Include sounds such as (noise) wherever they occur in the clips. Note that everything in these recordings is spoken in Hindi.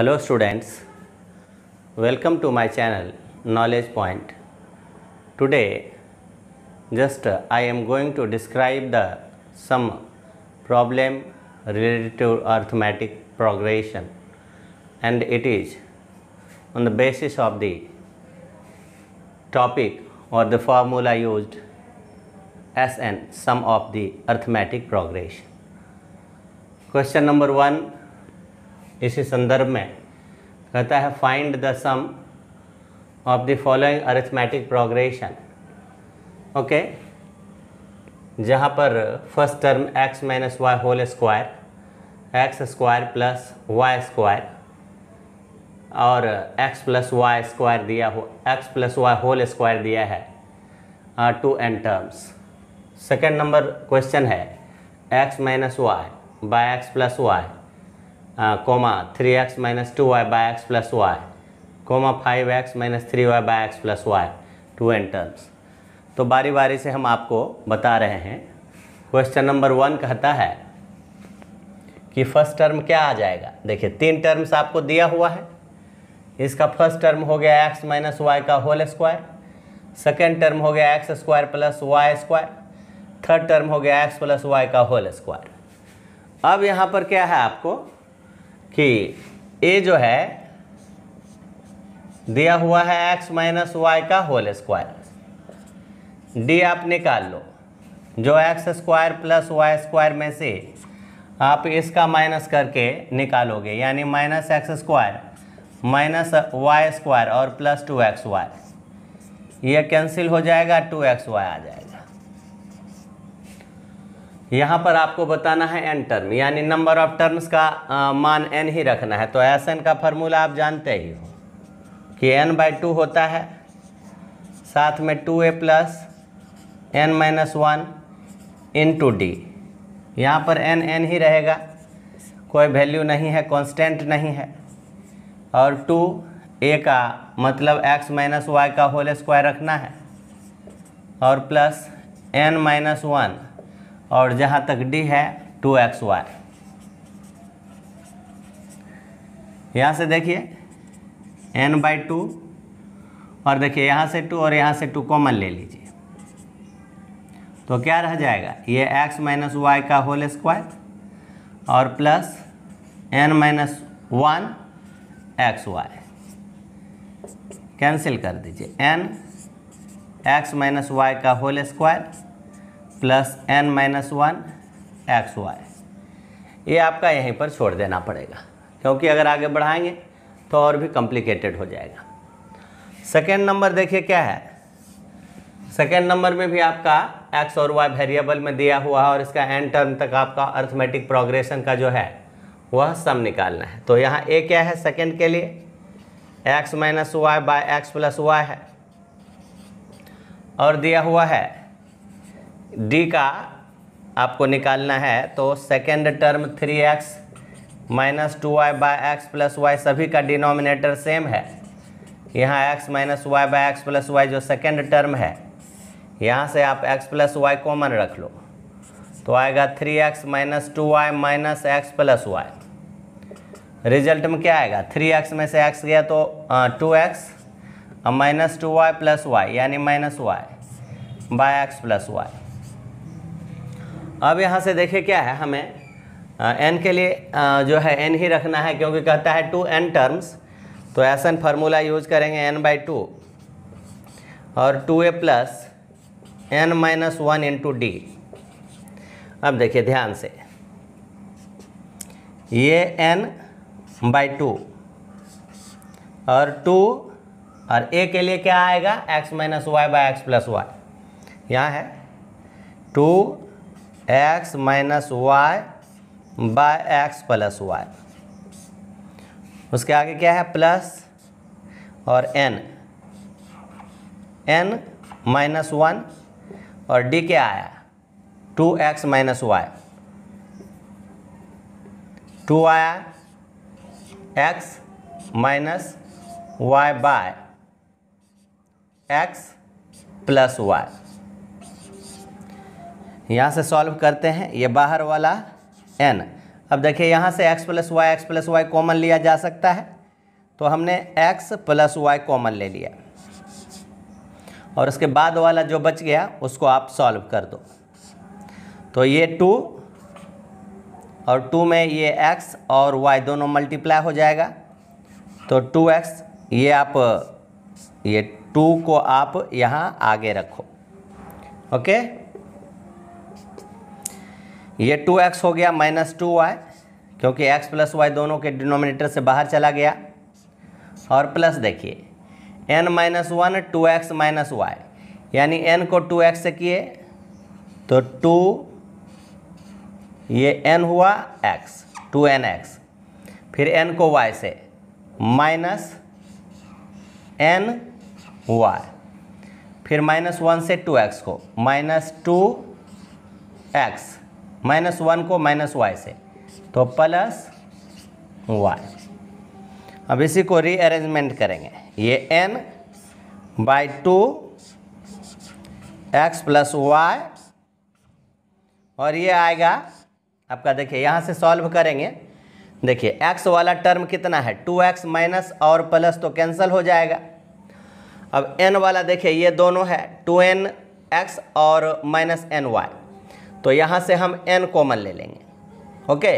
Hello students, welcome to my channel Knowledge Point. Today, just uh, I am going to describe the some problem related to arithmetic progression and it is on the basis of the topic or the formula used SN, sum of the arithmetic progression. Question number 1 इसी संदर्भ में कहता है find the sum of the following arithmetic progression okay जहाँ पर first term x minus y whole square x square plus y square और एक्स प्लस वाई स्क्वायर दिया हो x plus y whole square दिया है to n terms second number question है x minus y by x plus y comma three x minus two y by x plus y comma five x minus three y by x plus y to n terms तो बारी बारी से हम आपको बता रहे हैं। क्वेश्चन नंबर वन कहता है कि फ़र्स्ट टर्म क्या आ जाएगा? देखिए, तीन टर्म्स आपको दिया हुआ है। इसका फ़र्स्ट टर्म हो गया एक्स माइनस वाई का होल स्क्वायर सेकेंड टर्म हो गया x square plus y square third term हो गया एक्स प्लस वाई का होल स्क्वायर अब यहाँ पर क्या है आपको? कि ए जो है, दिया हुआ है एक्स माइनस वाई का होल स्क्वायर डी आप निकाल लो, जो x square plus y square में से आप इसका माइनस करके निकालोगे, यानी minus x square minus y square और प्लस टू एक्स वाई यह कैंसिल हो जाएगा टू एक्स वाई आ जाएगा. यहाँ पर आपको बताना है एन टर्म यानी नंबर ऑफ़ टर्म्स का आ, मान एन ही रखना है। तो एस एन का फॉर्मूला आप जानते ही हो कि एन बाई टू होता है साथ में two a plus n minus one into d यहाँ पर एन एन ही रहेगा कोई वैल्यू नहीं है कांस्टेंट नहीं है। और टू ए का मतलब एक्स माइनस वाई का होल स्क्वायर रखना है। और प्लस एन माइनस वन और जहाँ तक डी है टू एक्स वाई यहाँ से देखिए एन बाई टू और देखिए यहाँ से टू और यहाँ से टू कॉमन ले लीजिए। तो क्या रह जाएगा? ये एक्स माइनस वाई का होल स्क्वायर और plus n minus one x y cancel कर दीजिए। एन एक्स माइनस वाई का whole square plus n minus one x y. ये आपका यहीं पर छोड़ देना पड़ेगा, क्योंकि अगर आगे बढ़ाएँगे तो और भी कॉम्प्लिकेटेड हो जाएगा। सेकेंड नंबर देखिए क्या है। सेकेंड नंबर में भी आपका एक्स और वाई वेरिएबल में दिया हुआ है और इसका एन टर्म तक आपका अर्थमेटिक प्रोग्रेशन का जो है, वह सम निकालना है। तो यहाँ ए क्या है सेकेंड के लिए? X minus y by x plus y है। और दिया हुआ है डी का आपको निकालना है तो second term three x minus two y by x plus y सभी का डिनोमिनेटर सेम है। यहाँ x minus y by x plus y जो सेकेंड टर्म है, यहाँ से आप एक्स प्लस वाई कॉमन रख लो। तो आएगा three x minus two y minus x plus y result में क्या आएगा? थ्री एक्स में से एक्स गया तो two x minus two y plus y यानी minus y by x plus y अब यहाँ से देखिए क्या है हमें। एन के लिए जो है एन ही रखना है क्योंकि कहता है टू एन टर्म्स तो एन फार्मूला यूज़ करेंगे एन बाई टू और two a plus n minus one into d अब देखिए ध्यान से। ये एन बाई टू और टू और ए के लिए क्या आएगा? X minus y by x plus y यहाँ है। Two x minus y by x plus y उसके आगे क्या है? प्लस और एन एन माइनस वन और डी क्या आया? Two x minus y two आया। X minus y by x plus y यहाँ से सॉल्व करते हैं, ये बाहर वाला एन अब देखिए, यहाँ से x plus y x plus y common लिया जा सकता है। तो हमने एक्स प्लस वाई कॉमन ले लिया। और उसके बाद वाला जो बच गया, उसको आप सॉल्व कर दो। तो ये टू और टू में ये एक्स और वाई दोनों मल्टीप्लाई हो जाएगा। तो टू एक्स ये आप, ये टू को आप यहाँ आगे रखो। ओके ये टू एक्स हो गया माइनस टू वाई, क्योंकि एक्स प्लस वाई दोनों के डिनोमिनेटर से बाहर चला गया। और प्लस देखिए n minus one, two x minus y, यानी एन को टू एक्स से किए तो टू, ये एन हुआ एक्स टू एन एक्स। फिर एन को वाई से, माइनस एन वाई। फिर माइनस वन से टू एक्स को, minus two x. Minus one को माइनस वाई से तो प्लस वाई। अब इसी को रीअरेंजमेंट करेंगे। ये n by two x plus y और ये आएगा, आपका देखिए, यहाँ से सॉल्व करेंगे। देखिए एक्स वाला टर्म कितना है? टू एक्स माइनस और प्लस तो कैंसिल हो जाएगा। अब एन वाला देखिए, ये दोनों है टू एन एक्स और माइनस एन वाई तो यहाँ से हम n कॉमन ले लेंगे ओके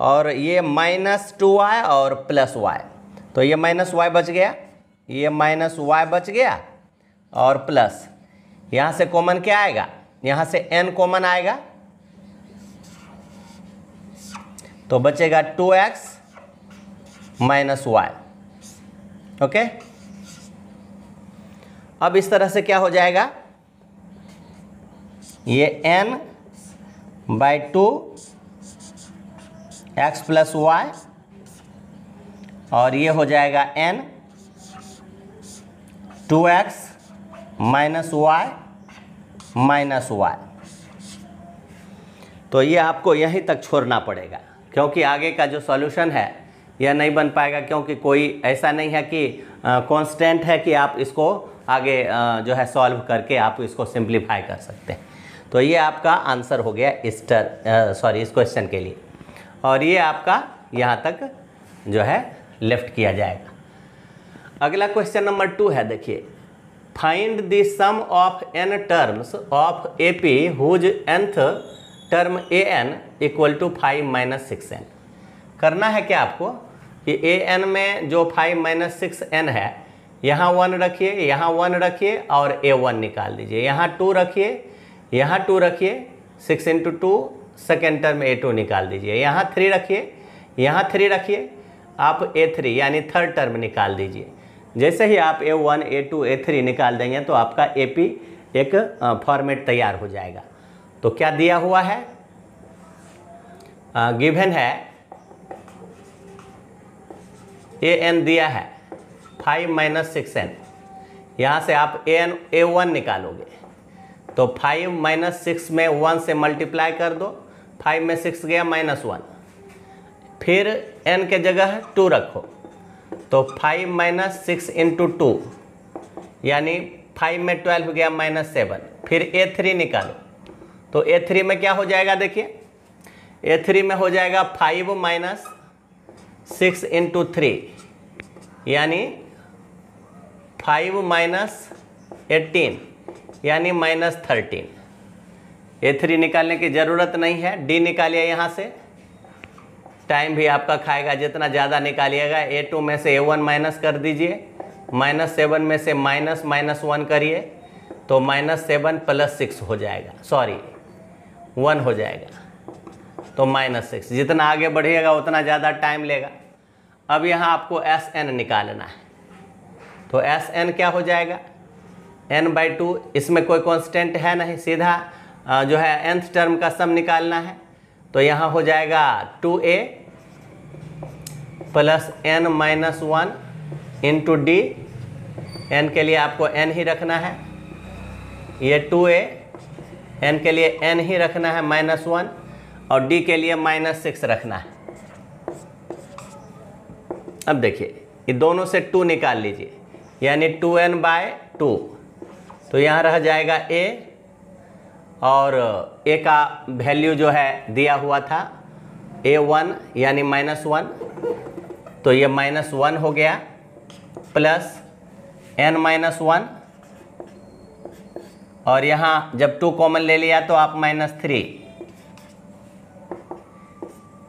और ये माइनस टू वाई और प्लस वाई तो ये माइनस वाई बच गया, ये माइनस वाई बच गया और प्लस यहाँ से कॉमन क्या आएगा? यहाँ से n कॉमन आएगा। तो बचेगा two x minus y okay अब इस तरह से क्या हो जाएगा? ये n by two x plus y और ये हो जाएगा n two x minus y minus y तो ये आपको यहीं तक छोड़ना पड़ेगा क्योंकि आगे का जो सॉल्यूशन है यह नहीं बन पाएगा क्योंकि कोई ऐसा नहीं है कि कांस्टेंट है कि आप इसको आगे आ, जो है सॉल्व करके आप इसको सिंप्लीफाई कर सकते हैं। तो ये आपका आंसर हो गया इस सॉरी इस क्वेश्चन के लिए। और ये आपका यहाँ तक जो है लेफ़्ट किया जाएगा। अगला क्वेश्चन नंबर टू है, देखिए। Find the sum of n terms of A P whose nth term a n equal to five minus six n करना है क्या आपको? कि ए एन में जो फाइव माइनस सिक्स एन है, यहाँ वन रखिए, यहाँ वन रखिए और ए वन निकाल दीजिए। यहाँ टू रखिए यहाँ टू रखिए six into two second term a two निकाल दीजिए। यहाँ थ्री रखिए, यहाँ थ्री रखिए, आप ए थ्री यानी थर्ड टर्म निकाल दीजिए। जैसे ही आप a one a two a three निकाल देंगे तो आपका ए पी एक फॉर्मेट तैयार हो जाएगा। तो क्या दिया हुआ है? गिवन है। ए एन दिया है। फाइव माइनस सिक्स एन यहाँ से आप ए एन ए वन निकालोगे। तो फाइव माइनस सिक्स में वन से मल्टीप्लाई कर दो। फाइव में सिक्स गया माइनस वन फिर एन के जगह टू रखो। तो five minus six into two यानी फाइव में ट्वेल्व गया माइनस सेवन फिर ए थ्री निकालो। तो ए थ्री में क्या हो जाएगा देखिए? ए थ्री में हो जाएगा five minus six into three यानी फाइव माइनस एटीन यानी माइनस थर्टीन। ए थ्री निकालने की ज़रूरत नहीं है। डी निकालिए यहाँ से। टाइम भी आपका खाएगा। जितना ज़्यादा निकालिएगा, ए टू में से ए वन माइनस कर दीजिए। माइनस सेवन में से माइनस माइनस वन करिए तो माइनस सेवन प्लस सिक्स हो जाएगा। सॉरी, वन हो जाएगा। तो माइनस सिक्स। जितना आगे बढ़िएगा, उतना ज़्यादा टाइम लेगा। अब यहाँ आपको एस एन निकालना है। तो एस एन क्या हो जाएगा? एन बाई टू इसमें कोई कॉन्स्टेंट है नहीं, सीधा जो है एंथ टर्म का सम निकालना है। तो यहाँ हो जाएगा two a plus n minus one into d n के लिए आपको एन ही रखना है। ये टू ए एन के लिए एन ही रखना है माइनस वन और डी के लिए माइनस सिक्स रखना है। अब देखिए, ये दोनों से टू निकाल लीजिए, यानी टू एन बाय टू तो यहाँ रह जाएगा ए और ए का वैल्यू जो है दिया हुआ था ए वन यानी माइनस वन तो ये माइनस वन हो गया प्लस एन माइनस वन और यहाँ जब टू कॉमन ले लिया तो आप माइनस थ्री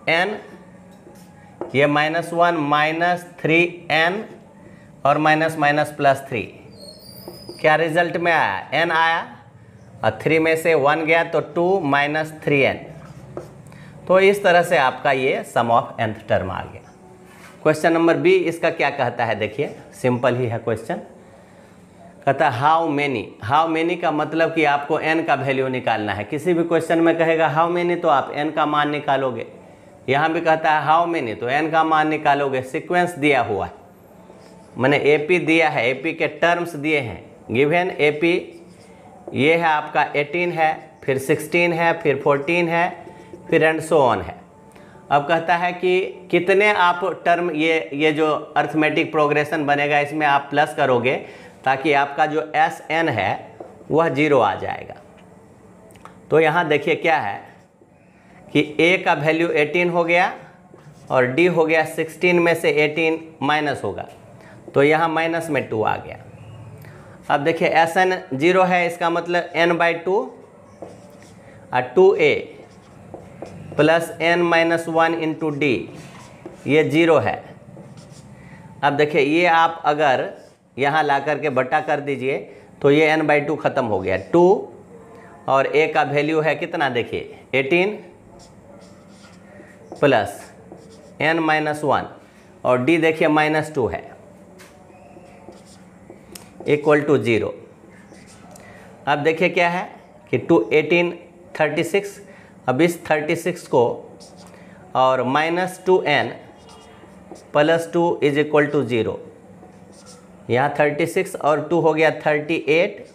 एन ये minus one minus three n और माइनस माइनस प्लस थ्री क्या रिज़ल्ट में आया? एन आया। और थ्री में से वन गया तो टू माइनस थ्री एन तो इस तरह से आपका ये सम ऑफ़ एंथ टर्म आ गया। क्वेश्चन नंबर बी इसका क्या कहता है देखिए। सिंपल ही है क्वेश्चन कहता है हाउ मेनी हाउ मेनी का मतलब कि आपको एन का वैल्यू निकालना है। किसी भी क्वेश्चन में कहेगा हाउ मेनी तो आप एन का मान निकालोगे। यहाँ भी कहता है हाउ मेनी तो एन का मान निकालोगे। सिक्वेंस दिया हुआ है। मैंने एपी दिया है। एपी के टर्म्स दिए हैं। गिवन एपी ये है आपका 18 है, फिर 16 है, फिर 14 है, फिर एंड सो ऑन है। अब कहता है कि कितने आप टर्म ये ये जो अर्थमेटिक प्रोग्रेशन बनेगा, इसमें आप प्लस करोगे, ताकि आपका जो एस एन है, वह ज़ीरो आ जाएगा। तो यहाँ देखिए क्या है, कि ए का वैल्यू 18 हो गया, और डी हो गया 16 में से 18 माइनस होगा। तो यहाँ माइनस में टू आ गया। अब देखिए एस एन ज़ीरो है, इसका मतलब एन बाई टू और two a plus n minus one into d ये ज़ीरो है। अब देखिए, ये आप अगर यहाँ ला करके बट्टा कर दीजिए तो ये एन बाई टू ख़त्म हो गया। टू और ए का वैल्यू है कितना देखिए eighteen plus n minus one और डी देखिए माइनस टू है। इक्वल टू ज़ीरो अब देखिए क्या है कि टू एटीन थर्टी सिक्स अब इस थर्टी सिक्स को और minus two n plus two is equal to zero यहाँ थर्टी सिक्स और टू हो गया thirty eight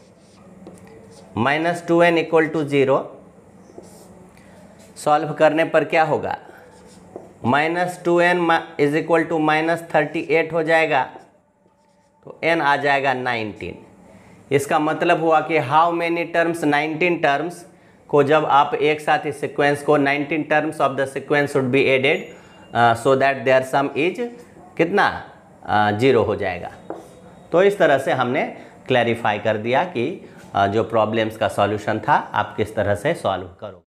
minus two n equal to zero solve करने पर क्या होगा? Minus two n is equal to minus thirty eight हो जाएगा। तो एन आ जाएगा नाइनटीन। इसका मतलब हुआ कि how many terms nineteen terms को जब आप एक साथ इस सिक्वेंस को nineteen terms of the sequence should be added so that their sum is कितना? ज़ीरो uh, हो जाएगा। तो इस तरह से हमने क्लैरिफाई कर दिया कि uh, जो प्रॉब्लम्स का सॉल्यूशन था आप किस तरह से सॉल्व करो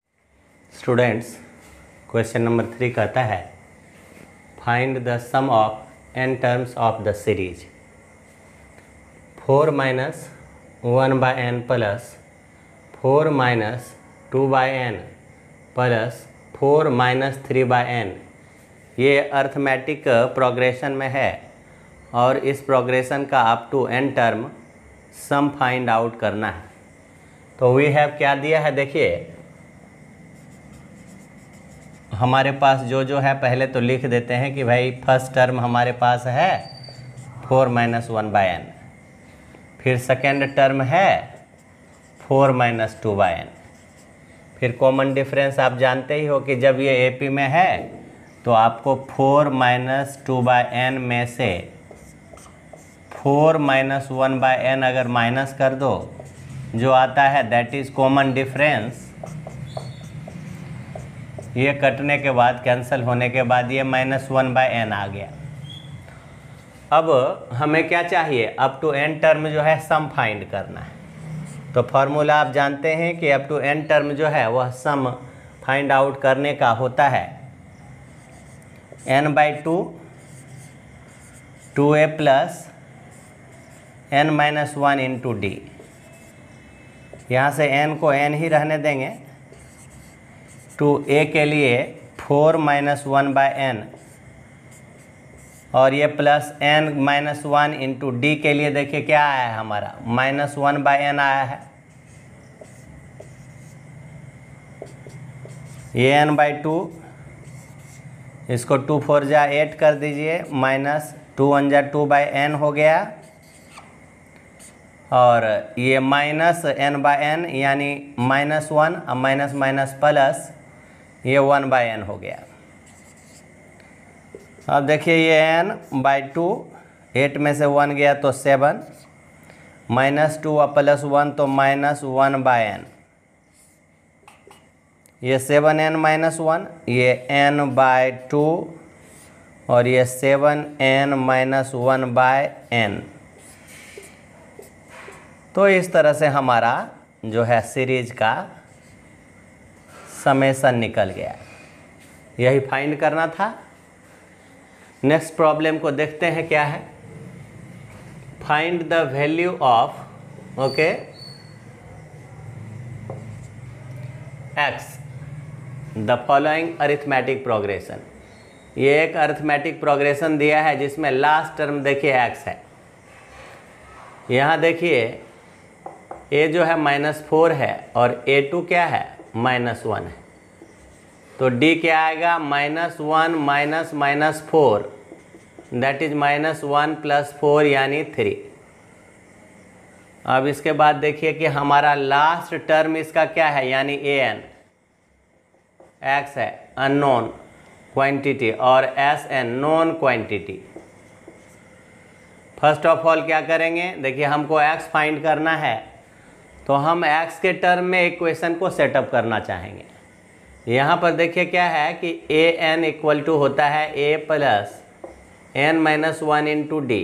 स्टूडेंट्स क्वेश्चन नंबर थ्री कहता है find the sum of n terms of the series four minus one by n plus four minus two by n plus four minus three by n. ये अर्थमेटिक प्रोग्रेशन में है और इस प्रोग्रेशन का up to n term sum find out करना है। तो वी हैव क्या दिया है देखिए। हमारे पास जो जो है पहले तो लिख देते हैं कि भाई फ़र्स्ट टर्म हमारे पास है four minus one by n. फिर सेकेंड टर्म है four minus two by n फिर कॉमन डिफरेंस आप जानते ही हो कि जब ये एपी में है तो आपको four minus two by n में से four minus one by n अगर माइनस कर दो, जो आता है दैट इज़ कॉमन डिफरेंस ये कटने के बाद कैंसिल होने के बाद ये माइनस वन बाय एन आ गया। अब हमें क्या चाहिए? अप टू एन टर्म जो है सम फाइंड करना है। तो फार्मूला आप जानते हैं कि अप टू एन टर्म जो है, वह सम फाइंड आउट करने का होता है। N by two two a plus n minus one into d यहाँ से एन को एन ही रहने देंगे। टू ए के लिए four minus one by n और ये plus n minus one into d के लिए देखिए क्या आया है हमारा? माइनस वन बाय एन आया है। ये एन बाई टू इसको टू फोर जा एट कर दीजिए। माइनस टू वन जा टू बाई एन हो गया। और ये माइनस एन बाय एन यानी माइनस वन और माइनस माइनस प्लस ये वन बाय एन हो गया। अब देखिए ये एन बाई टू एट में से वन गया तो सेवन माइनस टू और प्लस वन तो माइनस वन बाय एन ये सेवन एन माइनस वन ये एन बाय टू और ये seven n minus one by n तो इस तरह से हमारा जो है सीरीज़ का समेसन निकल गया यही फाइंड करना था। नेक्स्ट प्रॉब्लम को देखते हैं क्या है? Find the value of okay x the following arithmetic progression ये एक अरिथमेटिक प्रोग्रेशन दिया है, जिसमें लास्ट टर्म देखिए एक्स है। यहाँ देखिए ए जो है माइनस फोर है और ए टू क्या है? माइनस वन है। तो डी क्या आएगा? Minus one, minus minus four. That is minus one plus four यानी थ्री अब इसके बाद देखिए कि हमारा लास्ट टर्म इसका क्या है? यानी ए एन एक्स है अननोन क्वांटिटी और S n known quantity first of all क्या करेंगे? देखिए, हमको एक्स फाइंड करना है। तो हम एक्स के टर्म में इक्वेशन को सेटअप करना चाहेंगे। यहाँ पर देखिए क्या है कि ए एन इक्वल टू होता है a plus n minus one into d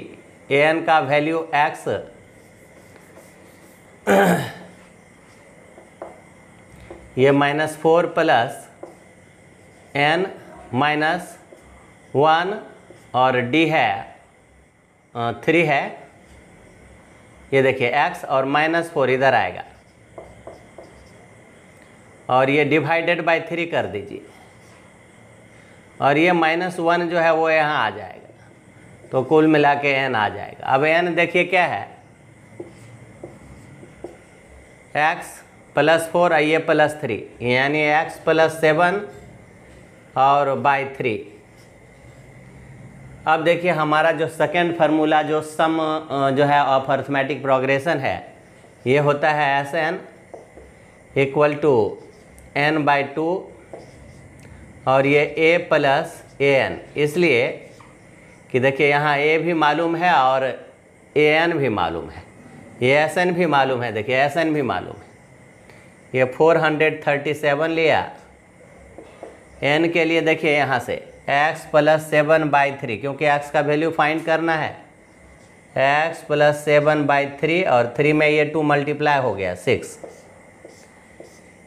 a n का वैल्यू एक्स (clears throat) ये minus four plus n minus one और डी है. थ्री है. ये देखिए एक्स और माइनस फोर इधर आएगा. और ये डिवाइडेड बाय थ्री कर दीजिए। और ये माइनस वन जो है वो यहाँ आ जाएगा। तो कुल मिला के एन आ जाएगा। अब एन देखिए क्या है। एक्स प्लस फोर ये प्लस थ्री यानी एक्स प्लस सेवन और बाई थ्री अब देखिए हमारा जो सेकेंड फार्मूला जो सम जो है ऑफ़ अर्थमेटिक प्रोग्रेशन है, ये होता है S n equal to n by two और ये ए प्लस ए एन इसलिए कि देखिए यहाँ ए भी मालूम है और ए एन भी मालूम है. ये एस एन भी मालूम है, देखिए एस एन भी मालूम है. ये फोर हंड्रेड थर्टी सेवन लिया. एन के लिए देखिए यहाँ से x plus seven by three क्योंकि एक्स का वैल्यू फाइंड करना है. X plus seven by three और थ्री में ये टू मल्टीप्लाई हो गया सिक्स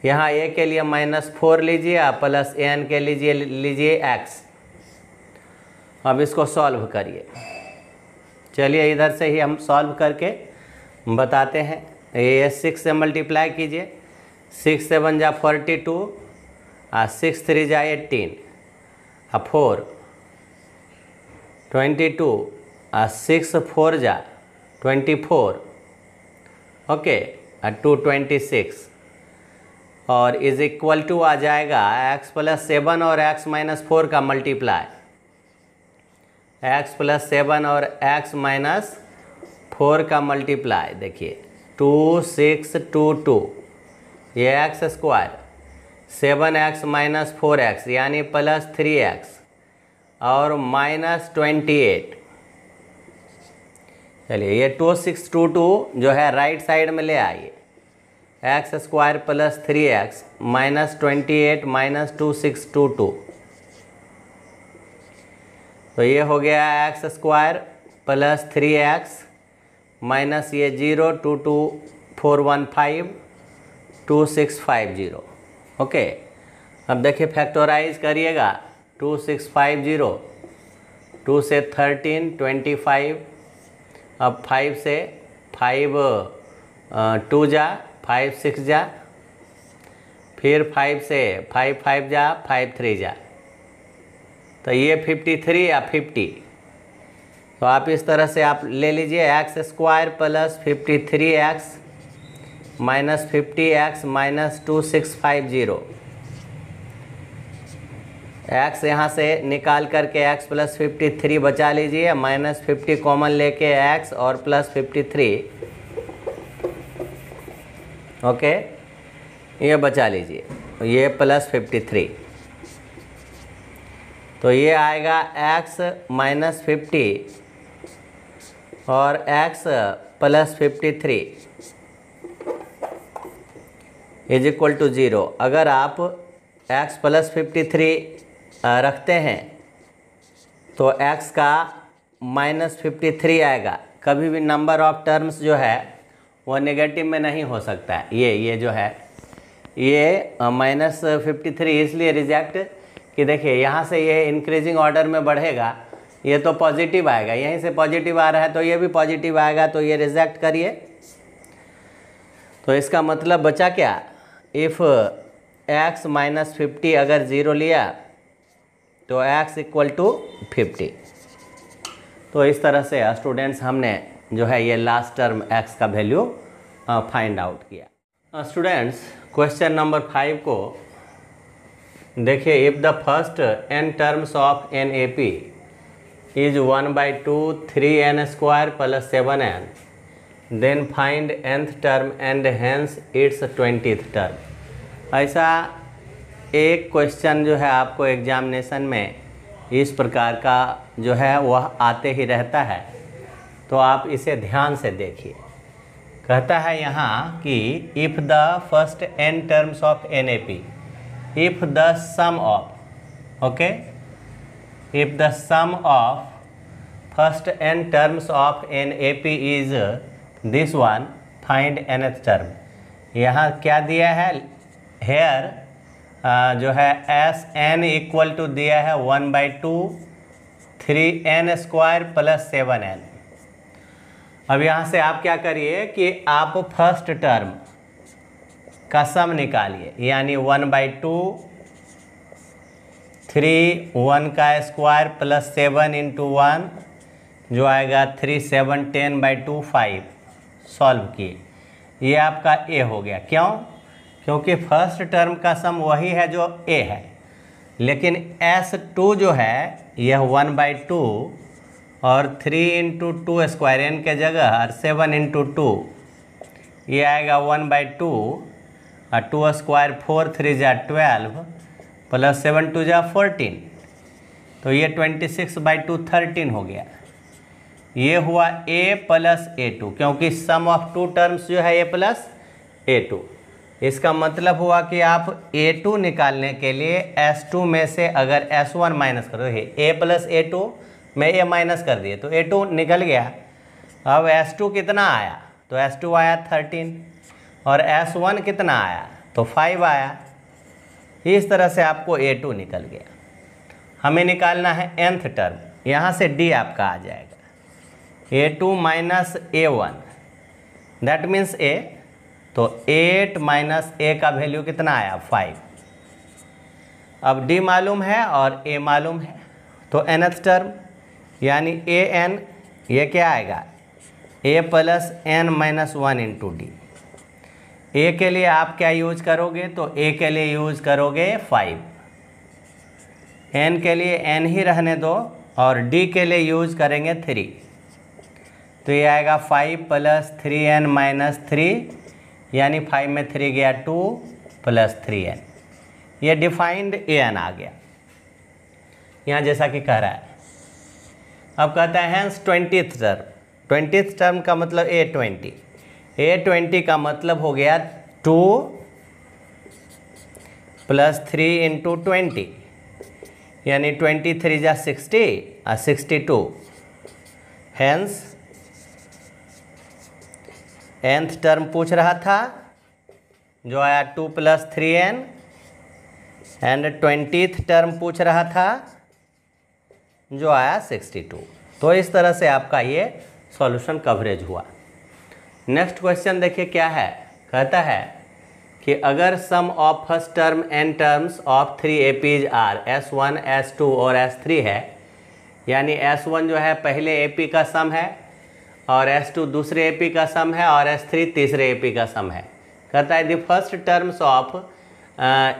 यहाँ ए के लिए माइनस फोर लीजिए और प्लस एन के लीजिए लीजिए एक्स अब इसको सॉल्व करिए। चलिए इधर से ही हम सॉल्व करके बताते हैं। ये सिक्स से मल्टीप्लाई कीजिए। सिक्स सेवन जा फोर्टी टू आ सिक्स थ्री जा एट्टीन आ फोर ट्वेंटी टू आ सिक्स फोर जा ट्वेंटी फोर ओके आ टू ट्वेंटी सिक्स और इज़ इक्वल टू आ जाएगा एक्स प्लस सेवन और एक्स माइनस फोर का मल्टीप्लाई एक्स प्लस सेवन और एक्स माइनस फोर का मल्टीप्लाई देखिए टू सिक्स टू टू ये x square seven x minus four x यानी प्लस थ्री एक्स और माइनस ट्वेंटी एट चलिए, ये टू सिक्स टू टू जो है राइट साइड में ले आइए. X square plus three x minus twenty eight minus two six two two तो ये हो गया x square plus three x minus ये zero two two four one five two six five zero okay अब देखिए फैक्टोराइज करिएगा. Two six five zero two से थर्टीन ट्वेंटी फाइव अब फाइव से फाइव टू जा. फाइव सिक्स जा, फिर फाइव से, फाइव फाइव जा, फाइव थ्री जा। तो ये फिफ्टी थ्री या फिफ्टी। तो आप इस तरह से आप ले लीजिए, x square plus fifty three x minus fifty x minus two six five zero. X यहाँ से निकाल करके एक्स प्लस फिफ्टी थ्री बचा लीजिए, माइनस फिफ्टी कॉमन लेके एक्स और प्लस फिफ्टी थ्री। ओके? ये बचा लीजिए। ये प्लस फिफ्टी थ्री। तो ये आएगा एक्स माइनस फिफ्टी और x plus fifty three. Is equal to zero. अगर आप x प्लस फिफ्टी थ्री रखते हैं तो x का माइनस फिफ्टी थ्री आएगा। कभी भी नंबर ऑफ़ टर्म्स जो है वो नेगेटिव में नहीं हो सकता। है ये ये जो है, ये माइनस फिफ्टी थ्री इसलिए रिजेक्ट कि देखिए, यहाँ से ये इंक्रीजिंग ऑर्डर में बढ़ेगा, ये तो पॉजिटिव आएगा। यहीं से पॉजिटिव आ रहा है तो ये भी पॉजिटिव आएगा तो ये रिजेक्ट करिए। तो इसका मतलब बचा क्या? इफ़ एक्स माइनस फिफ्टी अगर ज़ीरो लिया तो एक्स इक्वल टू फिफ्टी तो इस तरह से स्टूडेंट्स हमने जो है ये लास्ट टर्म एक्स का वैल्यू फाइंड आउट किया। स्टूडेंट्स क्वेश्चन नंबर फाइव को देखिए if the first n terms of an A P is one by two three n square plus seven n then find nth term and hence its twenty term ऐसा एक क्वेश्चन जो है आपको एग्जामिनेशन में इस प्रकार का जो है, वह आते ही रहता है। तो आप इसे ध्यान से देखिए। कहता है यहाँ कि if the first n terms of an A P if the sum of okay if the sum of first n terms of an A P is this one find nth term यहाँ क्या दिया है? हेयर जो है एस एन इक्वल टू दिया है one by two three n square plus seven n अब यहाँ से आप क्या करिए कि आप फ़र्स्ट टर्म का सम निकालिए, यानी one by two three one का square plus seven into one जो आएगा three seven ten by two five solve किए। ये आपका ए हो गया। क्यों? क्योंकि फ़र्स्ट टर्म का सम वही है जो ए है। लेकिन एस टू जो है, यह वन बाई टू और three into two square n के जगह, और सेवन इंटू टू ये आएगा वन बाई टू और टू स्क्वायर फोर थ्री जा ट्वेल्व प्लस सेवन टू जा फोर्टीन तो ये twenty six by two thirteen हो गया. ये हुआ ए प्लस ए टू क्योंकि सम ऑफ़ टू टर्म्स जो है ए प्लस ए टू इसका मतलब हुआ कि आप ए टू निकालने के लिए एस टू में से अगर एस वन माइनस करो ए प्लस ए टू में ए माइनस कर दिए तो ए टू निकल गया। अब एस टू कितना आया? तो एस टू आया थर्टीन और एस वन कितना आया? तो फाइव आया। इस तरह से आपको ए टू निकल गया। हमें निकालना है एंथ टर्म यहाँ से डी आपका आ जाएगा। A two minus a one that means a तो एट माइनस ए का वैल्यू कितना आया? फाइव अब डी मालूम है और ए मालूम है। तो एनथ टर्म यानी ए एन, ये क्या आएगा? A plus n minus one into d. A के लिए आप क्या यूज़ करोगे? तो ए के लिए यूज़ करोगे फाइव। एन के लिए एन ही रहने दो और डी के लिए यूज़ करेंगे थ्री। तो ये आएगा five plus three n minus three, यानी फाइव में थ्री गया टू प्लस थ्री एन। ये डिफाइंड ए एन आ गया। यहाँ जैसा कि कह रहा है अब कहता है hence twentieth term twentieth term का मतलब ए ट्वेंटी ए ट्वेंटी का मतलब हो गया two plus three into twenty यानी ट्वेंटी थ्री जा सिक्सटी और sixty two hence nth term पूछ रहा था, जो आया two plus three n and twentieth term पूछ रहा था जो आया सिक्सटी टू। तो इस तरह से आपका ये सॉल्यूशन कवरेज हुआ। नेक्स्ट क्वेश्चन देखिए क्या है। कहता है कि अगर sum of first term n terms of three A Ps are, S one, S two और एस थ्री है, यानी एस वन जो है पहले ए पी का सम है और एस टू दूसरे ए पी का सम है और एस थ्री तीसरे ए पी का सम है। कहता है the first terms of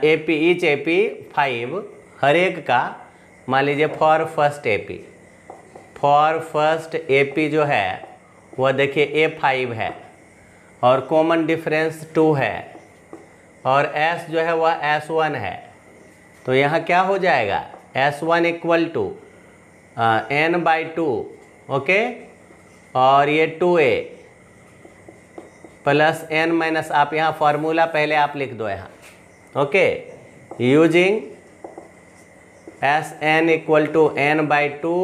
A P each A P five हर एक का मान लीजिए for first A P for first A P जो है वह देखिए ए फाइव है और कॉमन डिफरेंस टू है और एस जो है वह एस वन है। तो यहाँ क्या हो जाएगा? S one equal to n by two okay और ये two a plus n minus आप यहाँ फार्मूला पहले आप लिख दो यहाँ okay using S n equal to n by two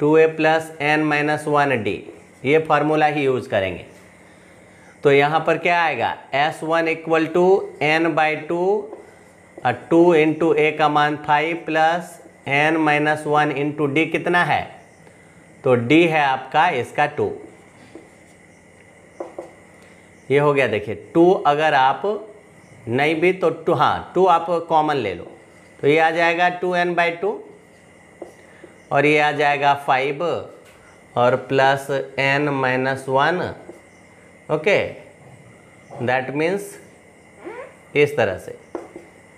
two a plus n minus one d. ये फार्मूला ही यूज़ करेंगे। तो यहाँ पर क्या आएगा? S one equal to n by two, और टू इंटू ए का मान five plus n minus one into d कितना है? तो डी है आपका इसका टू। ये हो गया, देखिए, टू अगर आप नहीं भी तो टू हाँ टू आप कॉमन ले लो। तो ये आ जाएगा टू एन बाई टू और ये आ जाएगा फाइव और plus n minus one, okay? That means इस तरह से।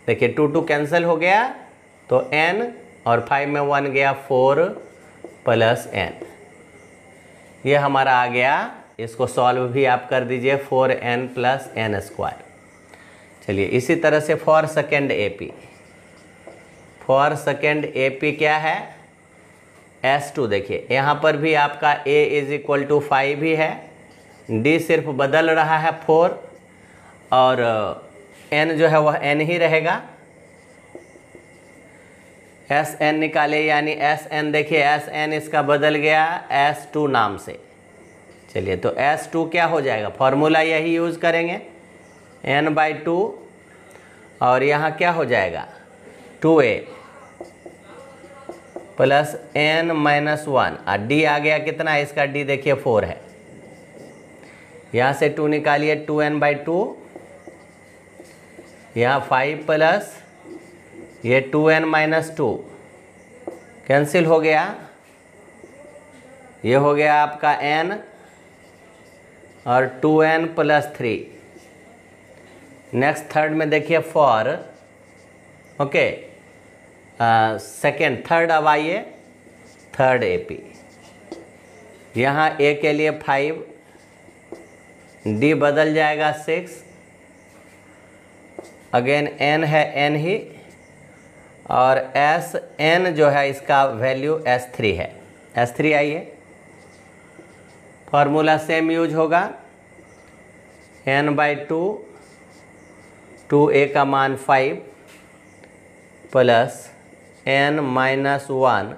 देखिए, टू टू कैंसिल हो गया तो एन और फाइव में वन गया फोर प्लस एन। ये हमारा आ गया। इसको सॉल्व भी आप कर दीजिए, four n plus n square. चलिए, इसी तरह से for second A P. For second A P क्या है? एस टू देखिए। यहाँ पर भी आपका a is equal to five ही है। डी सिर्फ़ बदल रहा है फोर और एन जो है वह एन ही रहेगा। एस एन निकाले, यानी एस एन देखिए एस एन इसका बदल गया एस टू नाम से। चलिए तो एस टू क्या हो जाएगा? फॉर्मूला यही यूज़ करेंगे। एन बाई टू और यहाँ क्या हो जाएगा? Two a. Plus n minus one. और डी आ गया कितना? है इसका डी देखिए, फोर है। यहाँ से टू निकालिए, टू एन बाई टू। यहाँ फाइव प्लस ये two n minus two. Cancel हो गया। ये हो गया आपका एन और two n plus three. Next third में देखिए, फॉर। ओके। सेकेंड थर्ड अब आइए थर्ड ए पी यहाँ ए के लिए फाइव डी बदल जाएगा सिक्स अगेन एन है एन ही। और एस एन जो है इसका वैल्यू एस थ्री है। एस थ्री आइए। फार्मूला सेम यूज़ होगा। N by two two a का मान five plus n minus one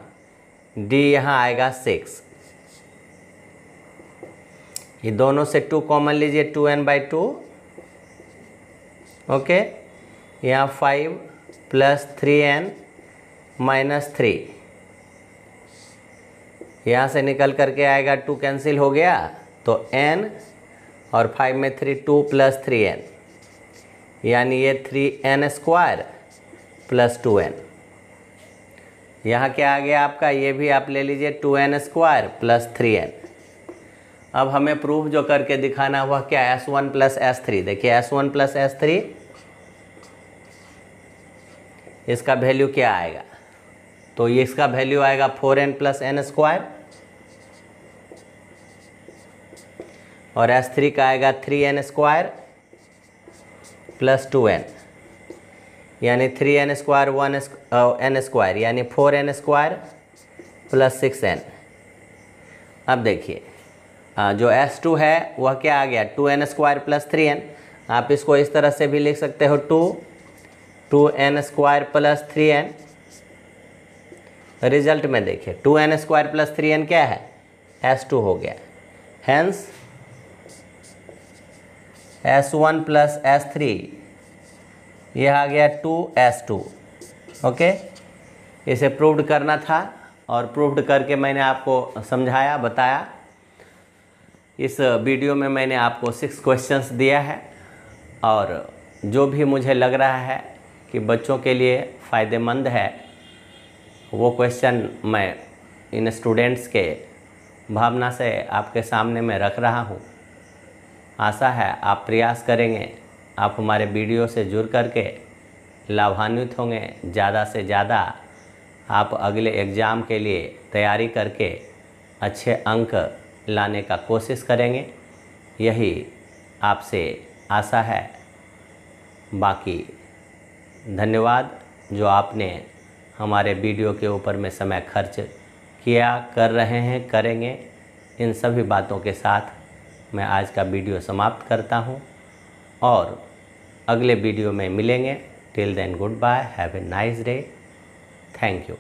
d यहाँ आएगा सिक्स ये दोनों से टू कॉमन लीजिए two n by two okay यहाँ five plus three n minus three यहाँ से निकल करके आएगा टू कैंसिल हो गया तो एन और फाइव में three two plus three n यानी ये three n square plus two n यहाँ क्या आ गया आपका ये भी आप ले लीजिए two n square plus three n. अब हमें प्रूफ जो करके दिखाना हुआ क्या S one plus S three. देखिए S one plus S three, इसका वैल्यू क्या आएगा? तो ये इसका वैल्यू आएगा four n plus n square, और एस थ्री का आएगा three n square plus two n. यानी three n square, one n square, यानी four n square plus six n. अब देखिए जो एस टू है, वह क्या आ गया? Two n square plus three n. आप इसको इस तरह से भी लिख सकते हो, two two n square plus three n. Result में देखिए, two n square plus three n क्या है? एस टू हो गया। Hence S one plus S three ये आ गया टू एस टू, ओके? इसे प्रूव्ड करना था और प्रूव्ड करके मैंने आपको समझाया, बताया। इस वीडियो में मैंने आपको सिक्स क्वेश्चंस दिया है और जो भी मुझे लग रहा है कि बच्चों के लिए फ़ायदेमंद है, वो क्वेश्चन मैं इन स्टूडेंट्स के भावना से आपके सामने में रख रहा हूँ। आशा है आप प्रयास करेंगे। आप हमारे वीडियो से जुड़ करके लाभान्वित होंगे। ज़्यादा से ज़्यादा आप अगले एग्ज़ाम के लिए तैयारी करके अच्छे अंक लाने का कोशिश करेंगे। यही आपसे आशा है। बाकी धन्यवाद जो आपने हमारे वीडियो के ऊपर में समय खर्च किया कर रहे हैं, करेंगे। इन सभी बातों के साथ मैं आज का वीडियो समाप्त करता हूँ। और अगले वीडियो में मिलेंगे। Till then good bye have a nice day thank you